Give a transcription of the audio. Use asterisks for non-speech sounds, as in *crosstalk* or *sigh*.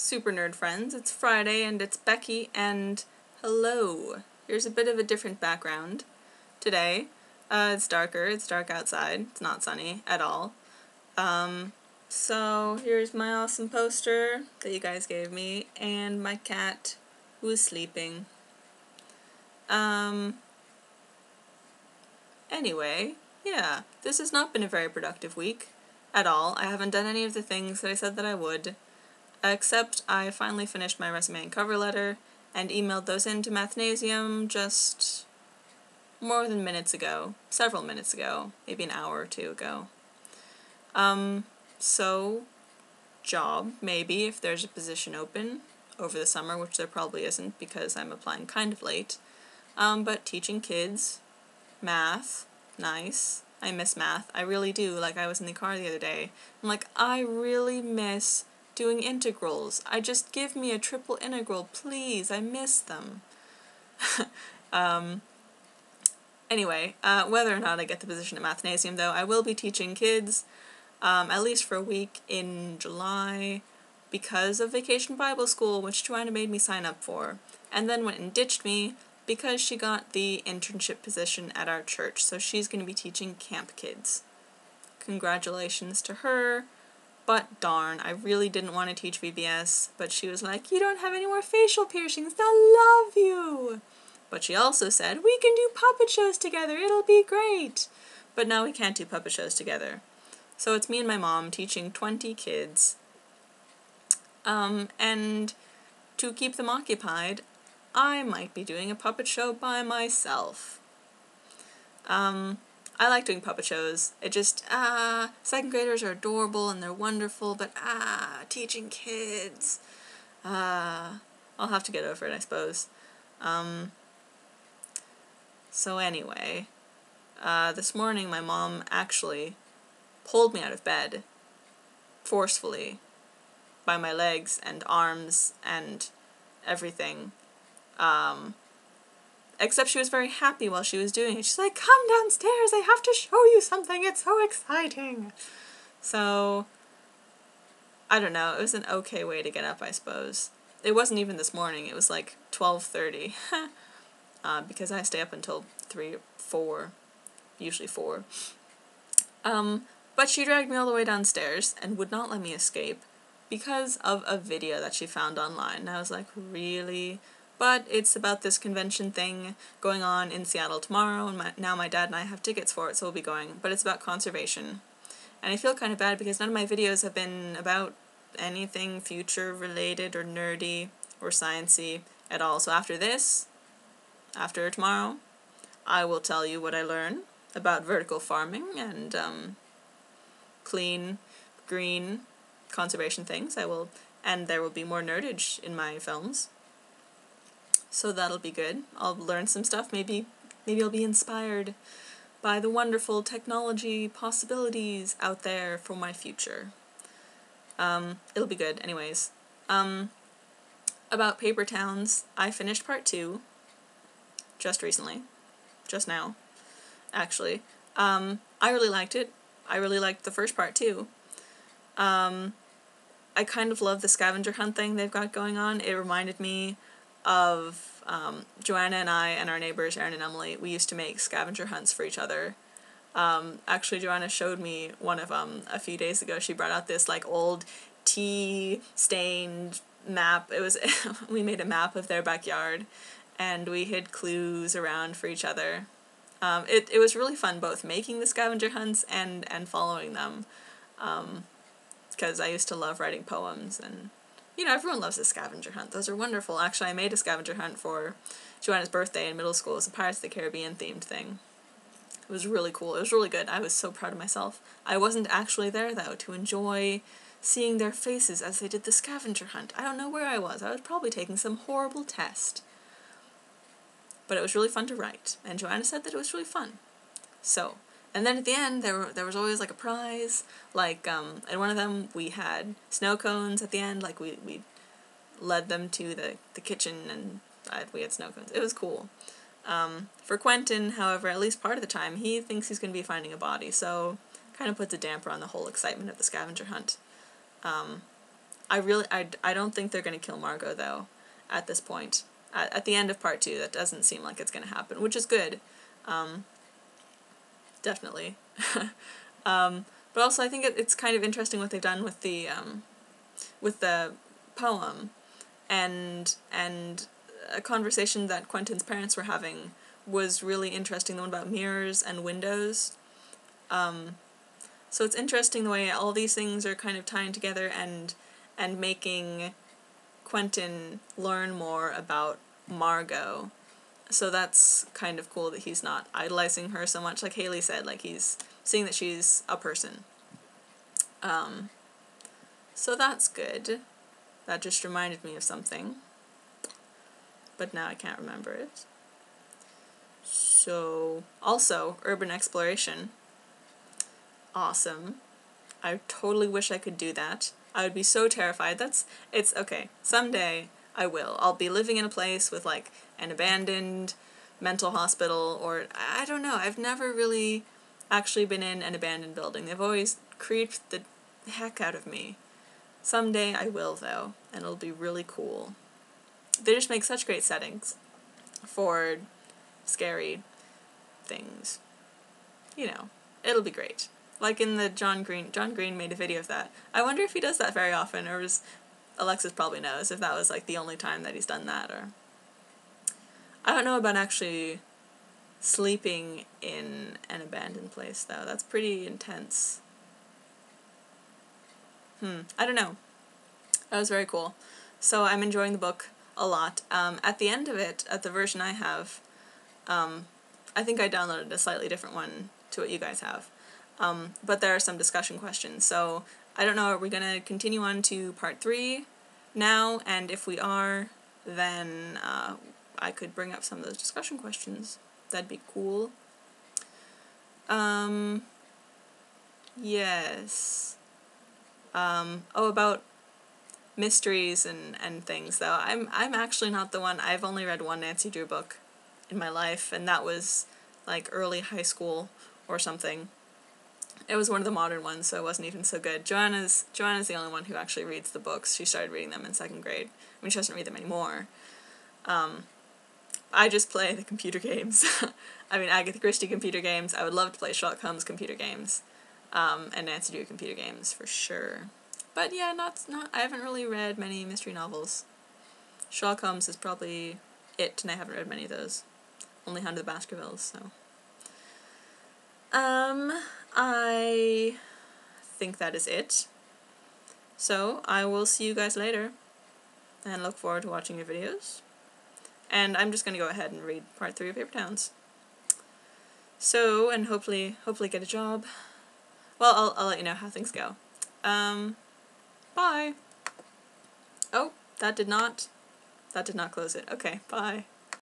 super nerd friends. It's Friday and it's Becky and hello. Here's a bit of a different background today. Uh, it's darker, it's dark outside, it's not sunny at all. Um, so here's my awesome poster that you guys gave me and my cat who is sleeping. Um, anyway, yeah, this has not been a very productive week at all. I haven't done any of the things that I said that I would, except I finally finished my resume and cover letter and emailed those into Mathnasium just more than minutes ago, several minutes ago, maybe an hour or two ago. Um, so, job, maybe, if there's a position open over the summer, which there probably isn't because I'm applying kind of late. Um, but teaching kids, math, nice. I miss math. I really do. Like, I was in the car the other day. I'm like, I really miss doing integrals. I just give me a triple integral, please. I miss them. *laughs* um, anyway, uh, whether or not I get the position at Mathnasium, though, I will be teaching kids um, at least for a week in July because of Vacation Bible School, which Joanna made me sign up for, and then went and ditched me because she got the internship position at our church, so she's going to be teaching camp kids. Congratulations to her, but darn, I really didn't want to teach VBS, but she was like, you don't have any more facial piercings, they'll love you! But she also said, we can do puppet shows together, it'll be great! But now we can't do puppet shows together. So it's me and my mom teaching 20 kids. Um, and to keep them occupied, I might be doing a puppet show by myself. Um, I like doing puppet shows. It just, ah, second graders are adorable and they're wonderful, but ah, teaching kids, ah, I'll have to get over it, I suppose. Um, so anyway, uh, this morning my mom actually pulled me out of bed forcefully by my legs and arms and everything um, except she was very happy while she was doing it. She's like, come downstairs, I have to show you something, it's so exciting. So, I don't know, it was an okay way to get up, I suppose. It wasn't even this morning, it was like 12.30, *laughs* uh, because I stay up until 3, 4, usually 4. Um, but she dragged me all the way downstairs and would not let me escape because of a video that she found online. And I was like, really? But it's about this convention thing going on in Seattle tomorrow, and my, now my dad and I have tickets for it, so we'll be going, but it's about conservation. And I feel kind of bad because none of my videos have been about anything future related or nerdy or sciency at all. So after this, after tomorrow, I will tell you what I learn about vertical farming and um, clean, green conservation things. I will, and there will be more nerdage in my films so that'll be good. I'll learn some stuff. Maybe, maybe I'll be inspired by the wonderful technology possibilities out there for my future. Um, it'll be good, anyways. Um, about Paper Towns, I finished part two just recently, just now, actually. Um, I really liked it. I really liked the first part too. Um, I kind of love the scavenger hunt thing they've got going on. It reminded me of um, Joanna and I and our neighbors, Aaron and Emily, we used to make scavenger hunts for each other. Um, actually, Joanna showed me one of them a few days ago. She brought out this like old tea stained map. It was *laughs* we made a map of their backyard, and we hid clues around for each other. Um, it it was really fun both making the scavenger hunts and and following them, because um, I used to love writing poems and you know, everyone loves a scavenger hunt. Those are wonderful. Actually, I made a scavenger hunt for Joanna's birthday in middle school. It was a Pirates of the Caribbean themed thing. It was really cool. It was really good. I was so proud of myself. I wasn't actually there, though, to enjoy seeing their faces as they did the scavenger hunt. I don't know where I was. I was probably taking some horrible test. But it was really fun to write, and Joanna said that it was really fun. So, and then at the end, there there was always like a prize. Like um, in one of them, we had snow cones at the end. Like we we led them to the the kitchen, and we had snow cones. It was cool. Um, for Quentin, however, at least part of the time, he thinks he's going to be finding a body, so kind of puts a damper on the whole excitement of the scavenger hunt. Um, I really, I, I don't think they're going to kill Margot, though, at this point. At, at the end of part two, that doesn't seem like it's going to happen, which is good. Um, definitely. *laughs* um, but also, I think it, it's kind of interesting what they've done with the, um, with the poem, and, and a conversation that Quentin's parents were having was really interesting, the one about mirrors and windows. Um, so it's interesting the way all these things are kind of tying together and and making Quentin learn more about Margot. So that's kind of cool that he's not idolizing her so much, like Haley said, like he's seeing that she's a person. Um, so that's good. That just reminded me of something. But now I can't remember it. So, also, urban exploration. Awesome. I totally wish I could do that. I would be so terrified. That's, it's, okay, someday I will. I'll be living in a place with, like, an abandoned mental hospital, or, I don't know, I've never really actually been in an abandoned building. They've always creeped the heck out of me. Someday I will, though, and it'll be really cool. They just make such great settings for scary things. You know, it'll be great. Like in the John Green, John Green made a video of that. I wonder if he does that very often, or was, Alexis probably knows if that was like the only time that he's done that, or... I don't know about actually sleeping in an abandoned place, though. That's pretty intense. Hmm, I don't know. That was very cool. So I'm enjoying the book a lot. Um, at the end of it, at the version I have, um, I think I downloaded a slightly different one to what you guys have. Um, but there are some discussion questions. So I don't know, are we going to continue on to part three now? And if we are, then uh, I could bring up some of those discussion questions. That'd be cool. Um, yes. Um, oh, about mysteries and, and things, though. I'm, I'm actually not the one. I've only read one Nancy Drew book in my life, and that was like early high school or something. It was one of the modern ones, so it wasn't even so good. Joanna's Joanna's the only one who actually reads the books. She started reading them in second grade. I mean, she doesn't read them anymore. Um, I just play the computer games. *laughs* I mean, Agatha Christie computer games. I would love to play Sherlock Holmes computer games, um, and Nancy Drew computer games for sure. But yeah, not not. I haven't really read many mystery novels. Sherlock Holmes is probably it, and I haven't read many of those only Hound of the Baskervilles, so. Um, I think that is it. So, I will see you guys later, and look forward to watching your videos. And I'm just going to go ahead and read part 3 of Paper Towns. So, and hopefully, hopefully get a job. Well, I'll, I'll let you know how things go. Um, bye! Oh, that did not, that did not close it. Okay, bye.